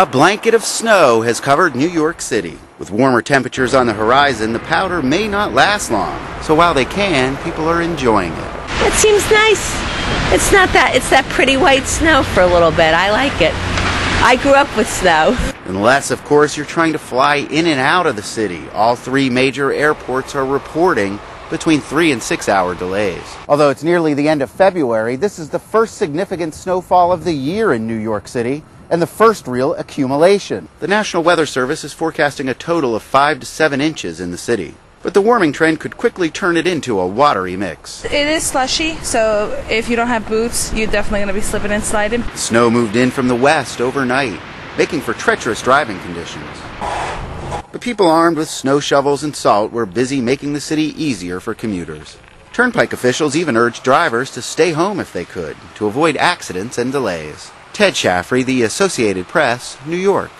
A blanket of snow has covered New York City. With warmer temperatures on the horizon, the powder may not last long. So while they can, people are enjoying it. It seems nice. It's not that, it's that pretty white snow for a little bit. I like it. I grew up with snow. Unless, of course, you're trying to fly in and out of the city. All three major airports are reporting between three and six hour delays. Although it's nearly the end of February, this is the first significant snowfall of the year in New York City and the first real accumulation. The National Weather Service is forecasting a total of five to seven inches in the city. But the warming trend could quickly turn it into a watery mix. It is slushy, so if you don't have boots, you're definitely going to be slipping and sliding. Snow moved in from the west overnight, making for treacherous driving conditions. But people armed with snow shovels and salt were busy making the city easier for commuters. Turnpike officials even urged drivers to stay home if they could, to avoid accidents and delays. Ted Shaffrey, The Associated Press, New York.